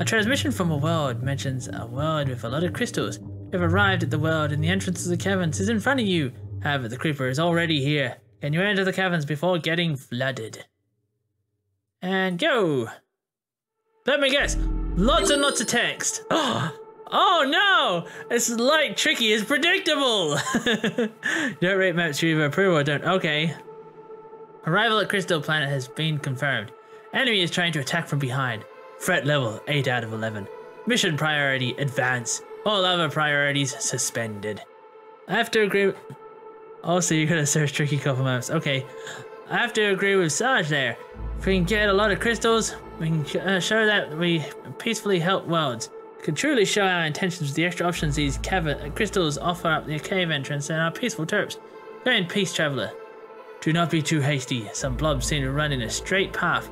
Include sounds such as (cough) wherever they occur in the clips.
A transmission from a world mentions a world with a lot of crystals. You've arrived at the world and the entrance to the caverns is in front of you. However, the creeper is already here. Can you enter the caverns before getting flooded? And go! Let me guess. Lots and lots of text. Oh, (gasps) oh no! It's like tricky It's predictable. (laughs) don't rate maps you approve or don't. Okay. Arrival at Crystal Planet has been confirmed. Enemy is trying to attack from behind. Threat level 8 out of 11. Mission priority advance. All other priorities suspended. I have to agree. Also, you're gonna search TrickyCorp maps. Okay. I have to agree with Sarge there. If we can get a lot of crystals, we can uh, show that we peacefully help worlds. Can truly show our intentions with the extra options these cavern crystals offer up the cave entrance and our peaceful terps. Go in peace, traveler. Do not be too hasty. Some blobs seem to run in a straight path.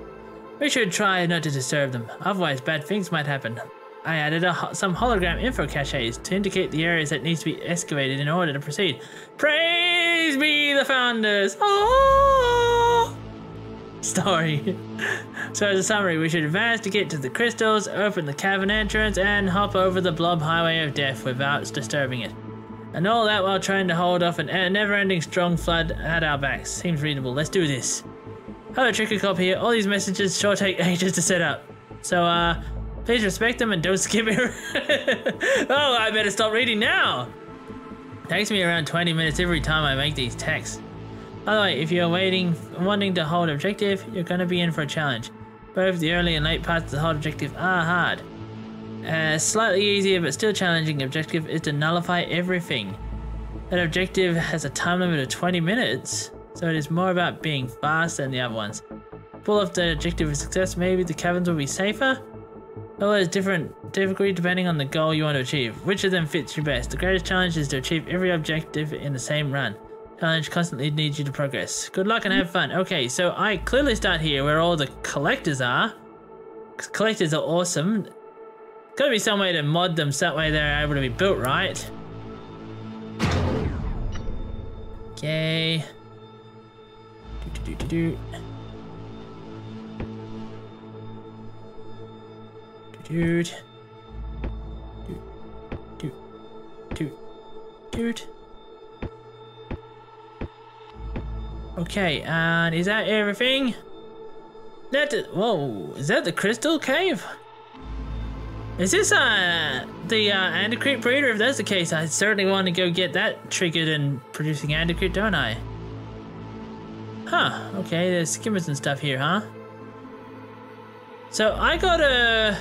We should try not to disturb them, otherwise bad things might happen. I added a, some hologram info caches to indicate the areas that need to be excavated in order to proceed. Praise be the founders! Oh! Story. (laughs) so as a summary, we should advance to get to the crystals, open the cavern entrance, and hop over the blob highway of death without disturbing it. And all that while trying to hold off a never-ending strong flood at our backs. Seems reasonable. Let's do this. Hello, TrickyCorp here. All these messages sure take (laughs) ages to set up. So, uh, please respect them and don't (laughs) skip it. oh, I better stop reading now. takes me around 20 minutes every time I make these texts. By the way, if you're waiting, wanting to hold objective, you're going to be in for a challenge. Both the early and late parts of the hold objective are hard. A slightly easier but still challenging objective is to nullify everything. That objective has a time limit of 20 minutes, so it is more about being fast than the other ones. Pull off the objective of success, maybe the caverns will be safer? Well, there's different difficulty depending on the goal you want to achieve. Which of them fits you best? The greatest challenge is to achieve every objective in the same run. Challenge constantly needs you to progress. Good luck and have fun. Okay, so I clearly start here where all the collectors are. Collectors are awesome. Gotta be some way to mod them so that way they're able to be built right. Okay. Do, do, do, do, Dude. Dude. Dude. Dude. Okay, and is that everything? That whoa, is that the crystal cave? Is this uh the uh, anti-creep breeder? If that's the case, I certainly want to go get that triggered and producing anti-creep, don't I? Huh, okay, there's skimmers and stuff here, huh? So I gotta...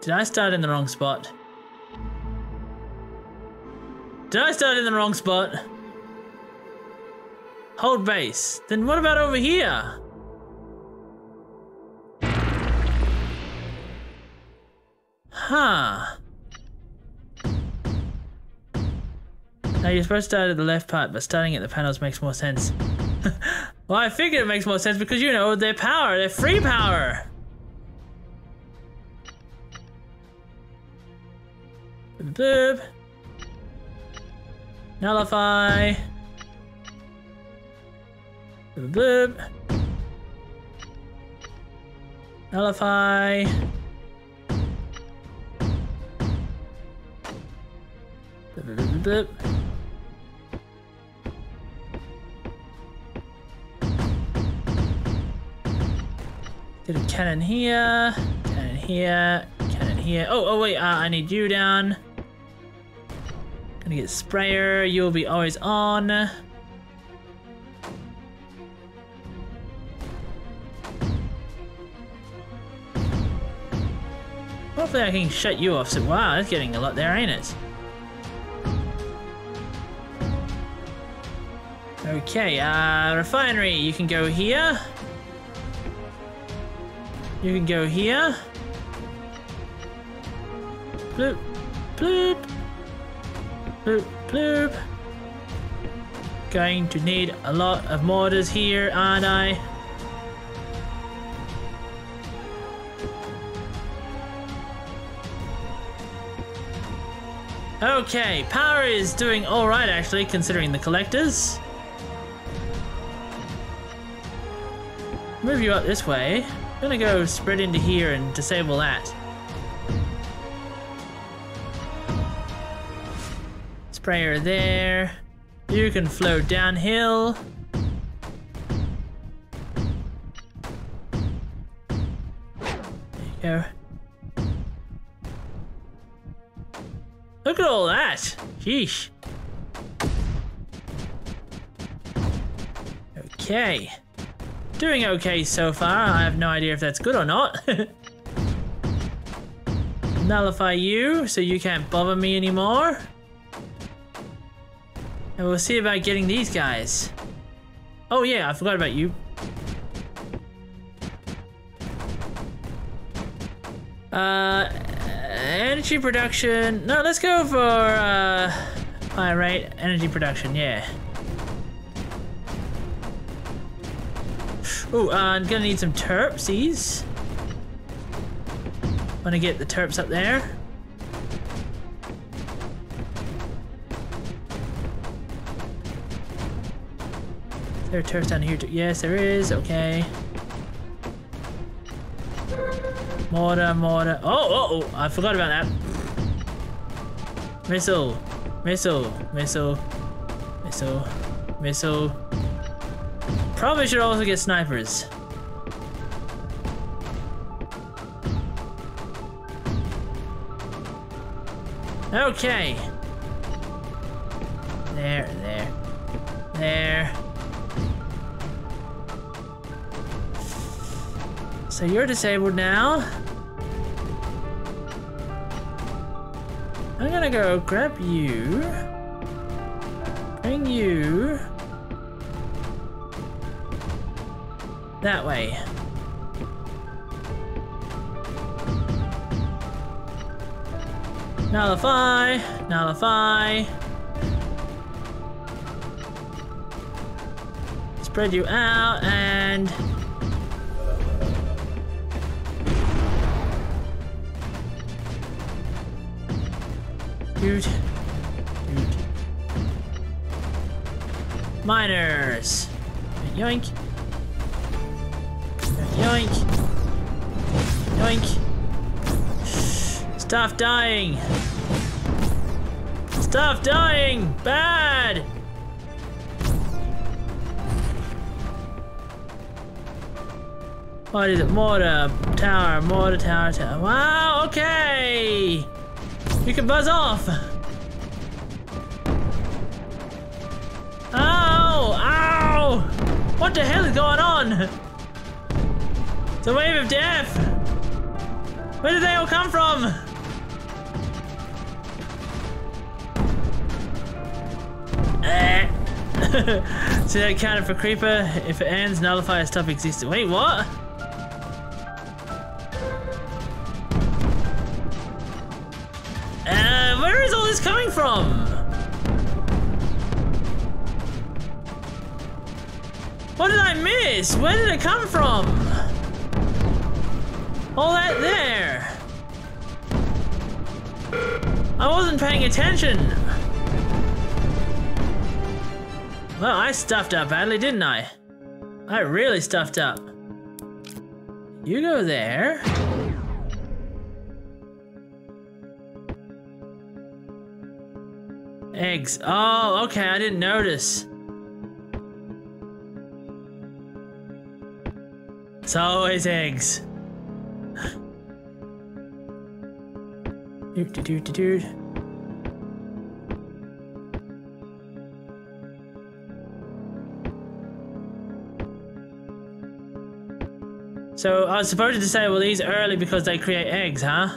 Did I start in the wrong spot? Did I start in the wrong spot? Hold base. Then what about over here? Huh. Now you're supposed to start at the left part, but starting at the panels makes more sense. (laughs) well, I figured it makes more sense because, you know, their power, their free power. Boop. Nullify. Boop. Nullify. Boop. Get a cannon here, cannon here, cannon here. Oh, oh wait, uh, I need you down. Gonna get sprayer, you'll be always on. Hopefully I can shut you off. So wow, that's getting a lot there, ain't it? Okay, uh, refinery, you can go here. You can go here. Bloop, bloop, bloop, bloop. Going to need a lot of mortars here, aren't I? Okay, power is doing alright actually, considering the collectors. Move you up this way. I'm gonna go spread into here and disable that. Sprayer there. You can float downhill. There you go. Look at all that. Sheesh. Okay. Doing okay so far. I have no idea if that's good or not. (laughs) Nullify you so you can't bother me anymore. And we'll see about getting these guys. Oh yeah, I forgot about you. Uh, energy production. No, let's go for, uh, rate energy production, yeah. Ooh, uh, I'm gonna need some terpsies. Wanna get the terps up there. Is there a turf down here too? Yes, there is. Okay. Mortar, mortar. Oh, oh, oh, I forgot about that. Missile, missile, missile, missile, missile. Probably should also get snipers. Okay. There, there, there. So you're disabled now. I'm gonna go grab you. Bring you. That way. Nullify, nullify. Spread you out and Dude. Dude. Miners. Yoink. Yoink. Yoink. Stop dying. Stop dying. Bad. What is it? Mortar, tower, mortar, tower, tower. Wow, okay. You can buzz off! Ow! Ow! What the hell is going? It's a wave of death! Where did they all come from? Eh. (laughs) See that counted for creeper? If it ends, nullify a stop existing. Wait, what? Uh, where is all this coming from? What did I miss? Where did it come from? All that there. I wasn't paying attention. Well, I stuffed up badly, didn't I? I really stuffed up. You go there. Eggs. Oh, okay, I didn't notice. It's always eggs. Doot doot doot doot. So I was supposed to disable these early because they create eggs, huh?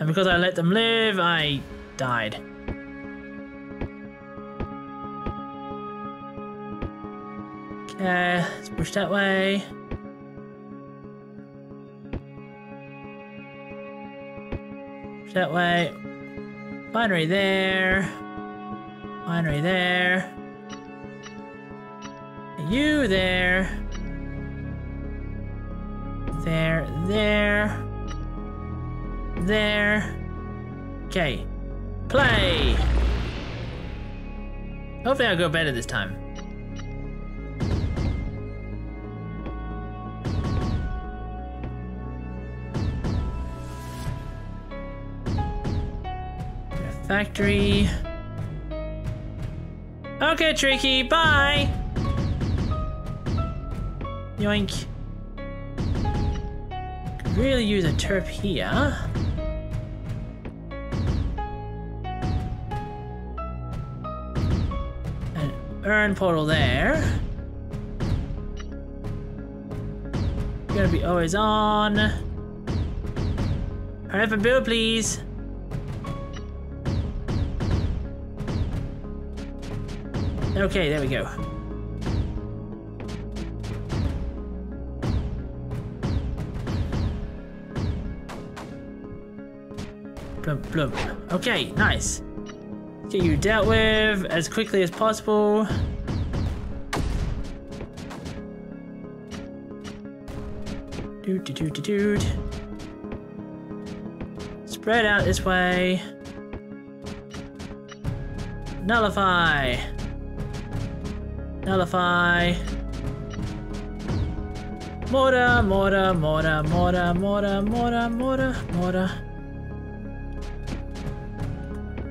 And because I let them live, I died. Okay, let's push that way. That way. Binary there. Binary there. You there. There, there. There. Okay. Play! Hopefully I'll go better this time. Factory. Okay, Tricky, bye! Yoink. Could really use a terp here. An ERN portal there. Gonna be always on. Hurry up build, please. Okay, there we go. Blump, blump. Okay, nice. Get you dealt with as quickly as possible. Doot, doot, doot, doot. Spread out this way. Nullify. Nullify. Mortar, mortar, mortar, mortar, mortar, mortar, mortar, mortar.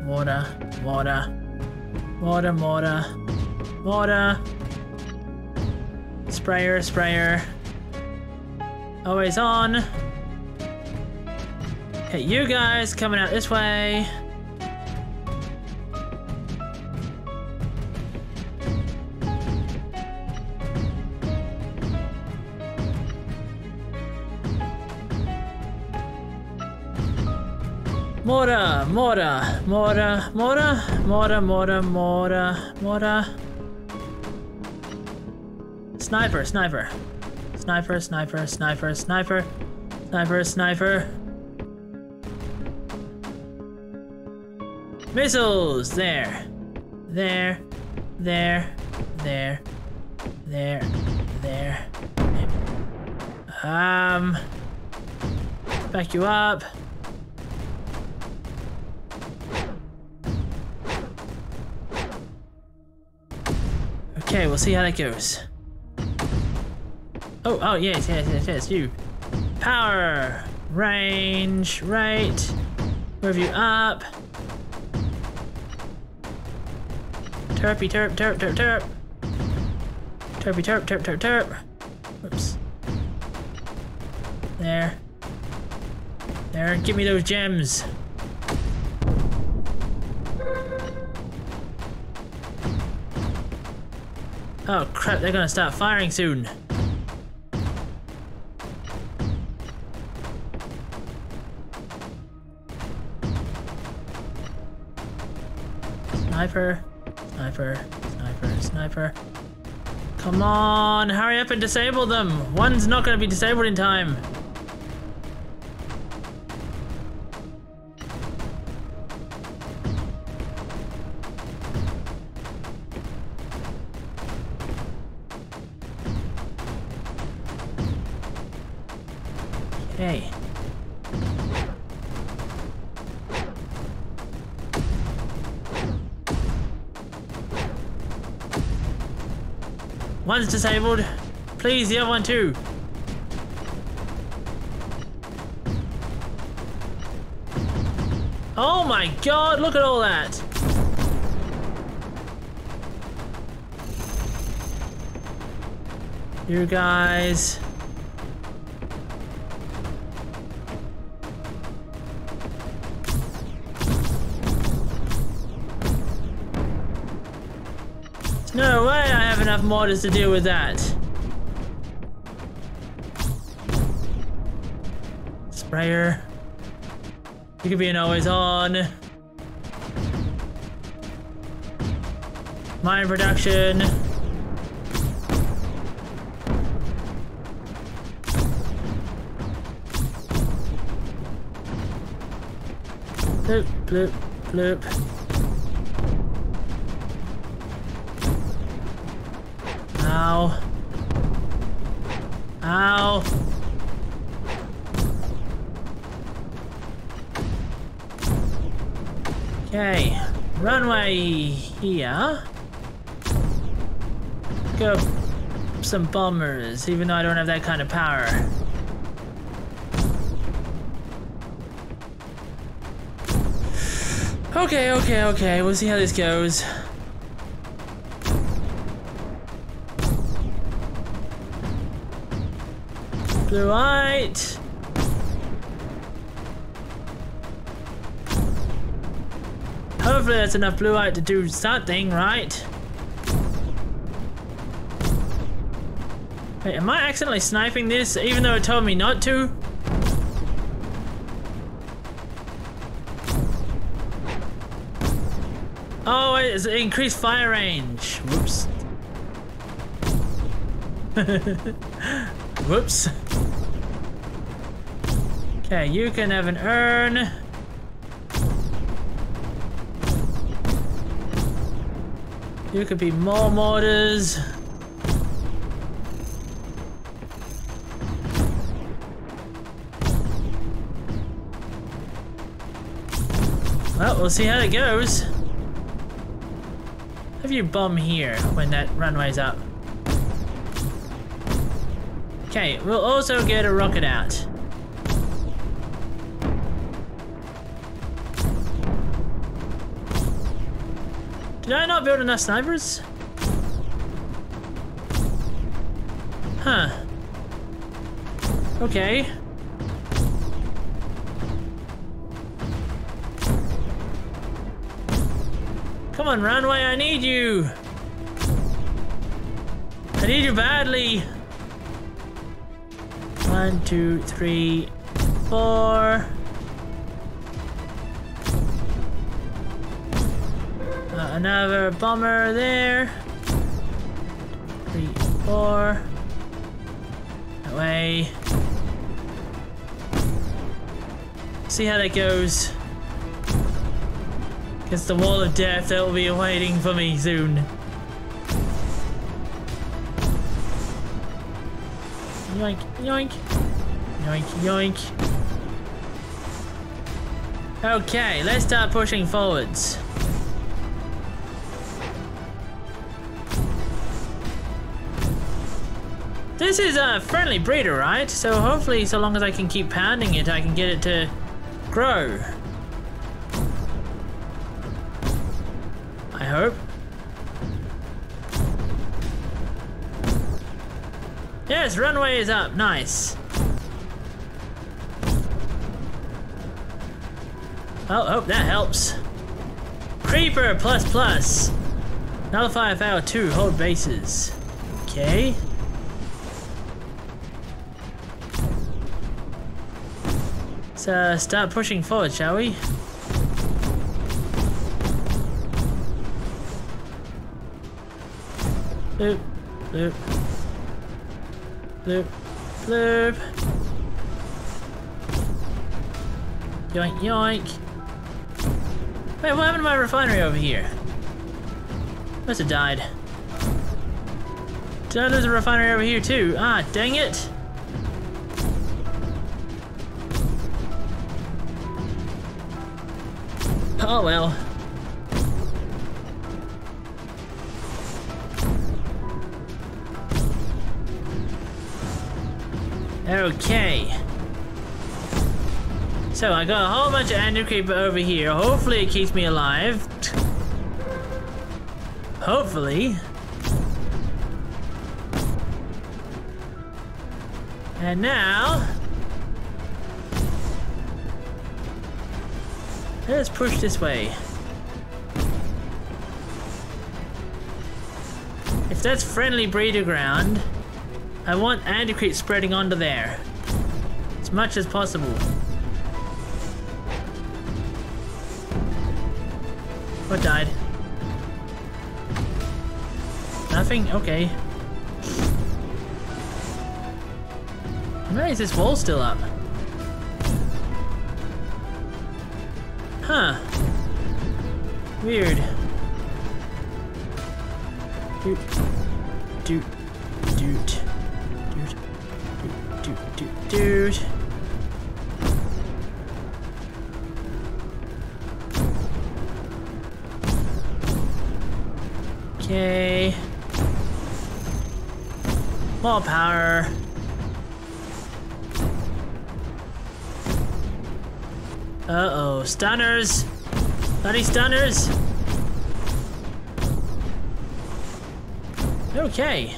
Mortar, mortar, mortar, mortar, mortar. Sprayer, sprayer. Always on. Okay, you guys coming out this way. Mora, Mora, Mora, Mora, Mora, Mora, Mora, Mora. Sniper, sniper. Sniper, sniper, sniper, sniper. Sniper, sniper. Missiles! There. There. There. There. There. There. Um. Back you up. Okay, we'll see how that goes. Oh, oh, yes, yes, yes, yes, you. Power, range, right. Move you up. Terpy, terp, terp, terp, terp. Terpy, terp, terp, terp, terp. Oops. There. There, give me those gems. Oh crap, they're gonna start firing soon. Sniper, sniper, sniper, sniper. Come on, hurry up and disable them. One's not gonna be disabled in time. One's disabled. Please, the other one too. Oh my god, look at all that! You guys. Enough mortars to deal with that. Sprayer. You could be an always on. Mine production. Bloop, bloop, bloop. Ow. Okay, runway here. Go some bombers, even though I don't have that kind of power. Okay, okay, okay. We'll see how this goes. Blue white. Hopefully that's enough blue light to do something, right? Wait, am I accidentally sniping this even though it told me not to? Oh, it's increased fire range. Whoops. (laughs) Whoops. Okay, you can have an ERN. You could be more mortars. Well, we'll see how it goes. Have you bomb here when that runway's up. Okay, we'll also get a rocket out. Not build enough snipers? Huh. Okay. Come on, runway, I need you! I need you badly! One, two, three, four. Another bomber there. Three, four. That way. See how that goes. Against the wall of death that will be awaiting for me soon. Yoink, yoink. Yoink, yoink. Okay, let's start pushing forwards. This is a friendly breeder, right? So hopefully, so long as I can keep pounding it, I can get it to grow. I hope. Yes, runway is up. Nice. Well, hope that helps. Creeper plus plus. If hour two, hold bases. Okay. Let's uh, start pushing forward, shall we? Bloop, bloop, bloop, bloop. Yoink, yoink. Wait, what happened to my refinery over here? Must have died. Did I lose a refinery over here too? Ah, dang it! Oh well. Okay. So I got a whole bunch of Ender Creeper over here. Hopefully it keeps me alive. Hopefully. And now... Let's push this way. If that's friendly breeder ground, I want anti-creep spreading onto there. As much as possible. Oh, what died? Nothing? Okay. Why is this wall still up? Huh. Weird. Doot. Doot. Doot. Doot. Doot. Doot. Doot. Okay. More power. Uh-oh, stunners. Bloody stunners! Okay.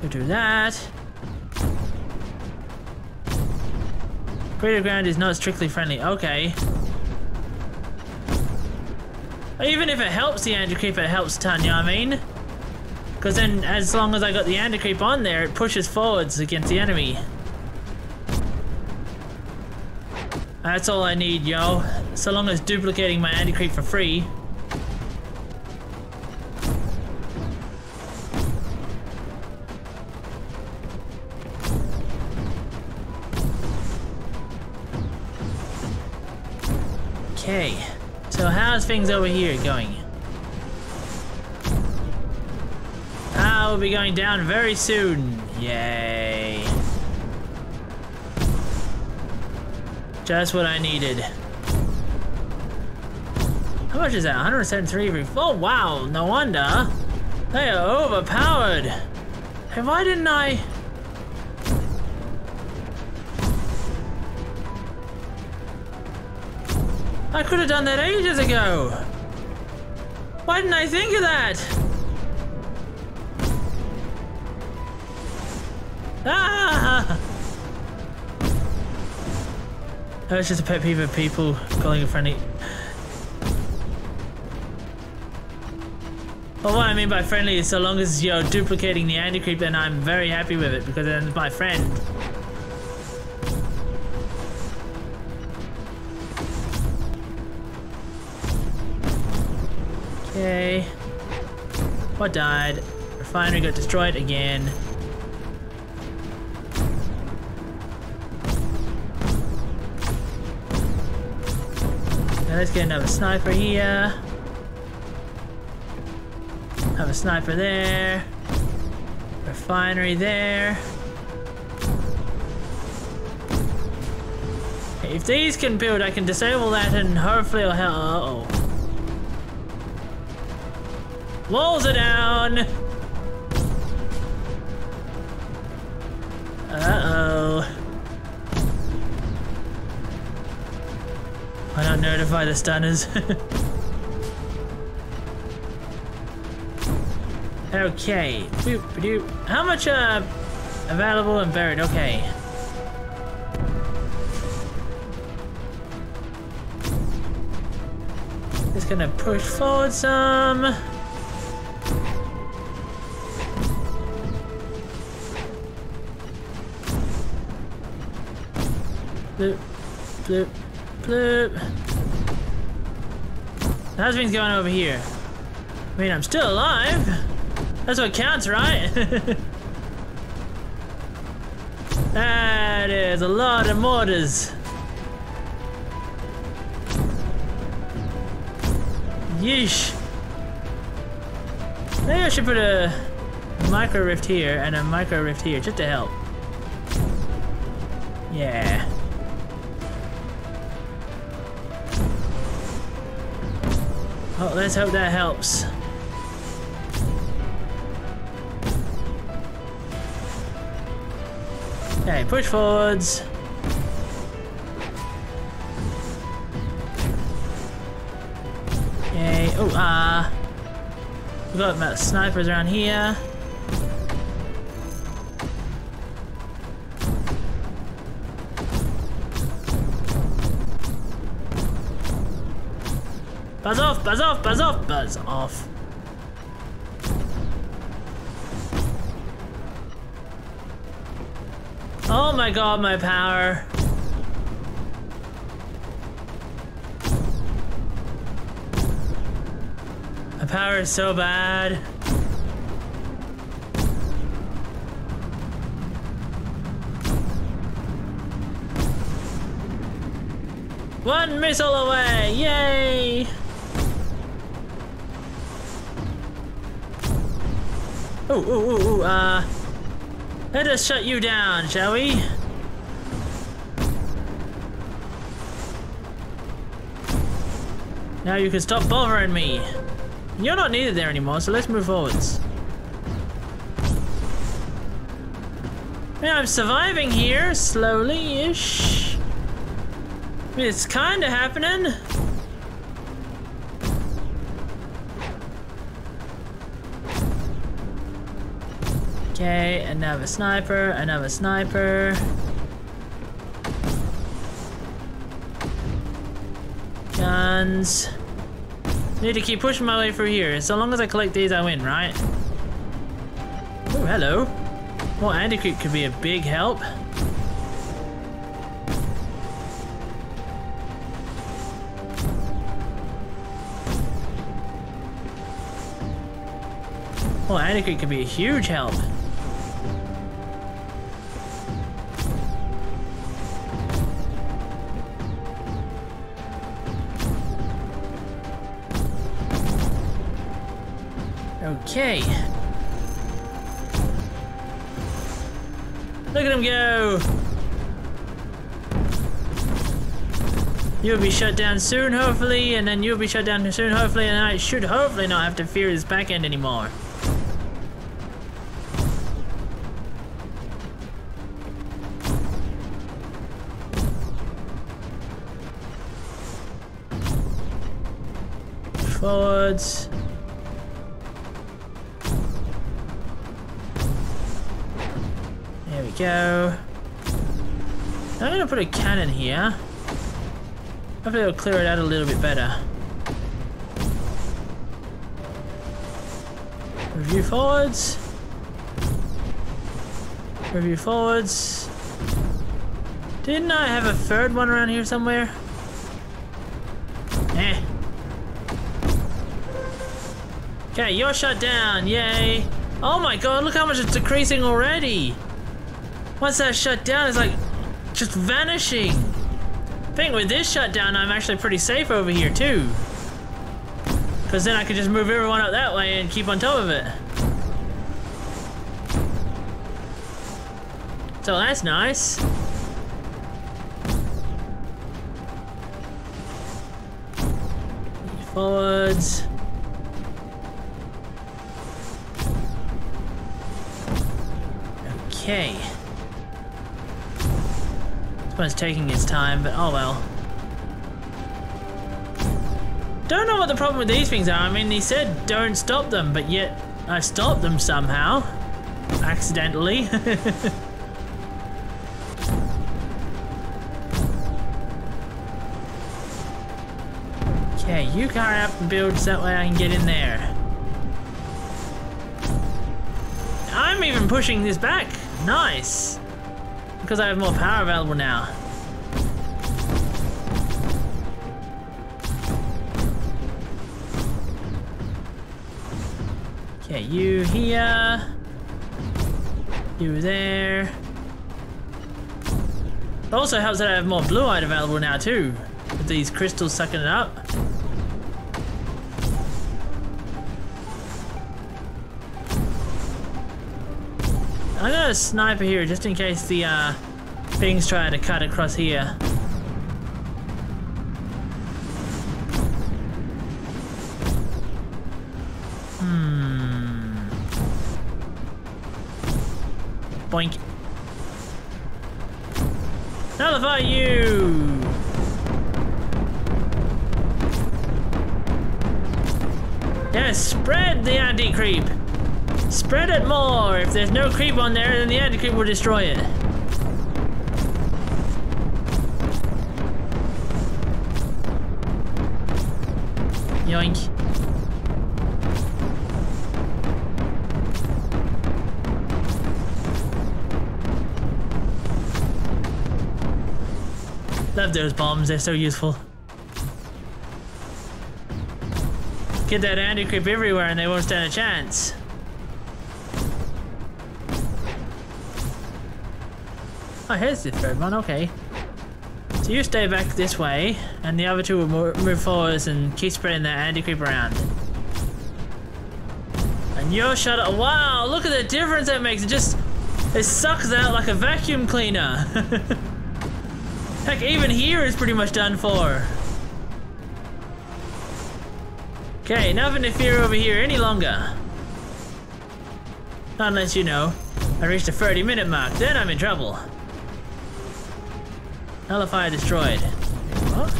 We'll do that. Greater ground is not strictly friendly. Okay. Even if it helps the anti-creep, it helps ton, you know what I mean? Because then, as long as I got the anti-creep on there, it pushes forwards against the enemy. That's all I need, yo. So long as duplicating my anti-creep for free. Okay, so how's things over here going? Ah, we'll be going down very soon. Yay. Just what I needed. How much is that? 173 Oh wow, no wonder. They are overpowered. Hey, why didn't I... I could have done that ages ago. Why didn't I think of that? Ah! Uh, That's just a pet peeve of people calling a friendly. Well, what I mean by friendly is so long as you're duplicating the anti-creep, then I'm very happy with it because then it's my friend. Okay. What died? Refinery got destroyed again. Let's get another sniper here. Have a sniper there. Refinery there. If these can build, I can disable that and hopefully it'll help. Uh oh Walls are down! Notify the stunners? (laughs) okay. How much uh available and buried? Okay. Just gonna push forward some. Bloop, bloop, bloop. How's things going over here? I mean, I'm still alive. That's what counts, right? (laughs) that is a lot of mortars. Yeesh. Maybe I should put a micro rift here and a micro rift here just to help. Yeah. Oh, let's hope that helps. Okay, push forwards. Okay, oh, ah. Uh, we've got snipers around here. Buzz off, buzz off, buzz off, buzz off. Oh my god, my power. My power is so bad. One missile away! Yay! Ooh, ooh, ooh, uh... Let us shut you down, shall we? Now you can stop bothering me. You're not needed there anymore, so let's move forwards. Yeah, I'm surviving here, slowly-ish. It's kinda happening. Okay, another sniper, another sniper. Guns. Need to keep pushing my way through here. So long as I collect these, I win, right? Oh, hello. More anti-creep could be a big help. Oh, anti-creep could be a huge help. Okay. Look at him go! You'll be shut down soon, hopefully, and then you'll be shut down soon, hopefully, and I should hopefully not have to fear this back end anymore. Forwards. Go. I'm gonna put a cannon here. Hopefully it'll clear it out a little bit better. Review forwards. Review forwards. Didn't I have a third one around here somewhere? Eh. Okay, you're shut down, yay. Oh my god, look how much it's decreasing already. Once that shut down, it's like just vanishing. I think with this shut down, I'm actually pretty safe over here too. Because then I could just move everyone up that way and keep on top of it. So that's nice. Forwards. Okay. One's taking its time, but oh well. Don't know what the problem with these things are. I mean, he said don't stop them, but yet I stopped them somehow. Accidentally. (laughs) okay, you car up and build so that way I can get in there. I'm even pushing this back. Nice. Because I have more power available now. Okay, you here. You there. It also helps that I have more blue light available now too. With these crystals sucking it up. I got a sniper here just in case the uh, things try to cut across here. Hmm. Boink. Nullify you! Yes, spread the anti-creep! Spread it more! If there's no creep on there, then the anti-creep will destroy it. Yoink. Love those bombs, they're so useful. Get that anti-creep everywhere and they won't stand a chance. Oh, here's the third one, okay. So you stay back this way, and the other two will move forwards and keep spreading their anti-creep around. And you're shut up. Wow, look at the difference that makes. It just, it sucks out like a vacuum cleaner. (laughs) Heck, even here is pretty much done for. Okay, nothing to fear over here any longer. Unless, you know, I reached the 30 minute mark, then I'm in trouble. Nullify destroyed. What?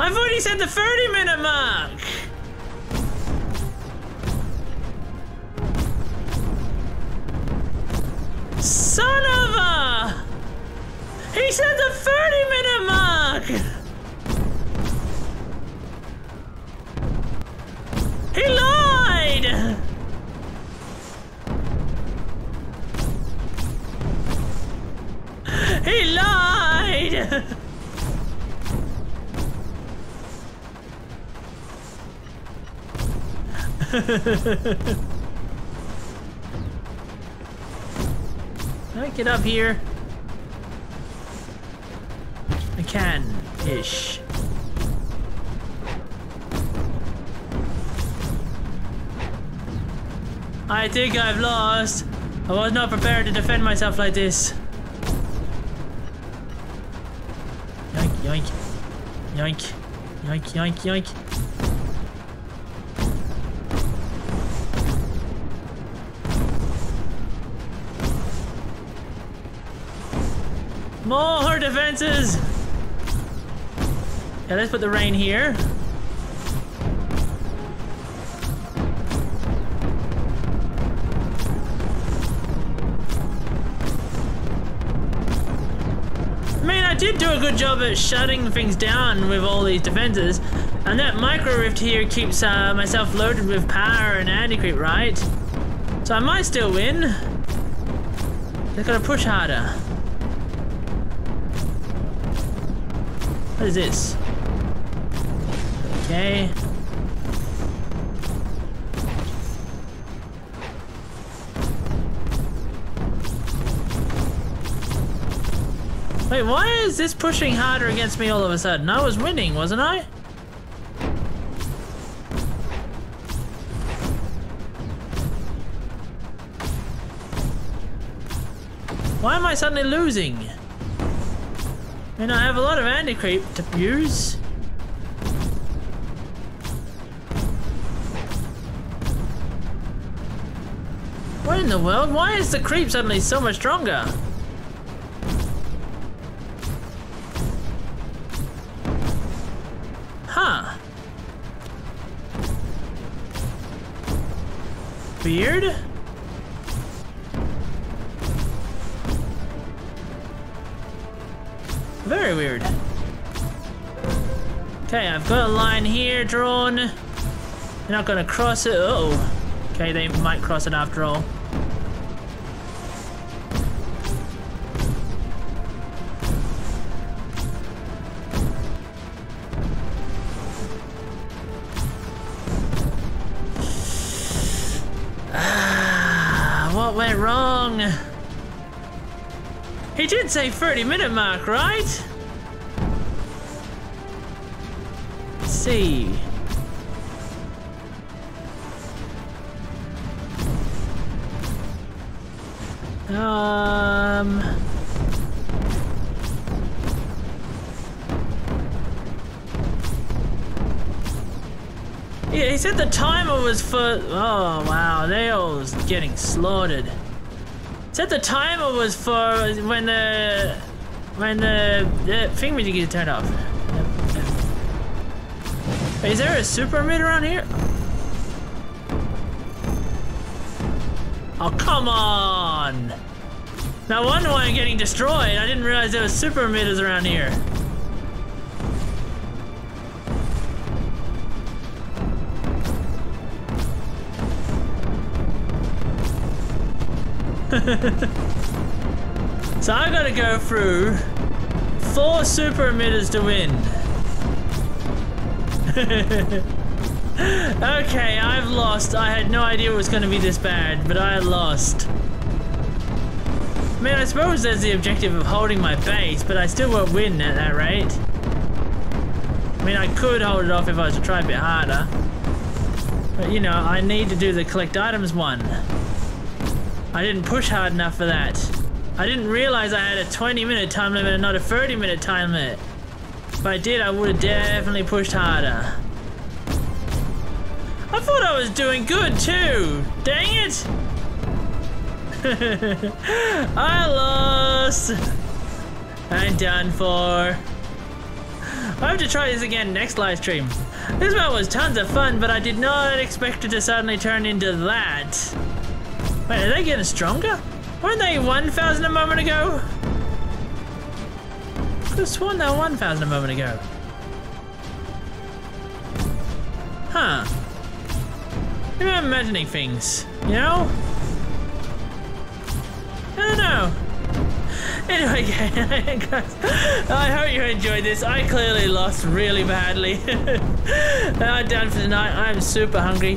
I've already said the 30 minute mark! Son of a! He said the 30 minute mark! He lied! He lied! (laughs) Can I get up here? I can, ish. I think I've lost. I was not prepared to defend myself like this. Yoink, yoink. Yoink, yoink, yoink. More defenses! Yeah, let's put the rain here. Good job at shutting things down with all these defenses, and that micro rift here keeps uh, myself loaded with power and anti-creep, right? So I might still win. Just gotta push harder. What is this? Okay. Wait, why is this pushing harder against me all of a sudden? I was winning, wasn't I? Why am I suddenly losing? I mean, I have a lot of anti-creep to use. What in the world? Why is the creep suddenly so much stronger? Weird? Very weird. Okay, I've got a line here drawn. They're not gonna cross it. Uh oh. Okay, they might cross it after all. Did say 30 minute mark, right? Let's see. Um. Yeah, he said the timer was for. Oh wow, they all was getting slaughtered. Said the timer was for when the when the the thing thingamajig is turned off. Is there a super mid around here? Oh come on! No wonder why getting destroyed. I didn't realize there was super emitters around here. (laughs) so I gotta go through four super emitters to win. (laughs) okay, I've lost. I had no idea it was gonna be this bad, but I lost. I mean, I suppose there's the objective of holding my base, but I still won't win at that rate. I mean, I could hold it off if I was to try a bit harder. But, you know, I need to do the collect items one. I didn't push hard enough for that. I didn't realize I had a 20 minute time limit and not a 30 minute time limit. If I did, I would have definitely pushed harder. I thought I was doing good too. Dang it! (laughs) I lost. I'm done for. I have to try this again next live stream. This one was tons of fun, but I did not expect it to suddenly turn into that. Wait, are they getting stronger? Weren't they 1,000 a moment ago? I could have sworn they were 1,000 a moment ago. Huh. Maybe I'm imagining things, you know? I don't know. (laughs) Anyway, (laughs) guys, I hope you enjoyed this. I clearly lost really badly. (laughs) I'm done for the night. I'm super hungry.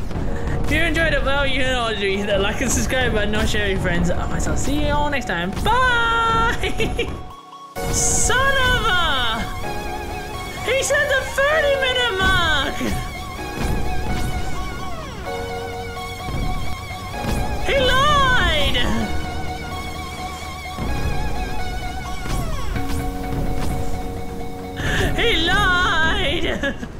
If you enjoyed it, well, you know what to do. Hit that like and subscribe button not share with your friends. Otherwise, I'll see you all next time. Bye! (laughs) Son of a... He said the 30 minute mark! He lied! He lied! (laughs)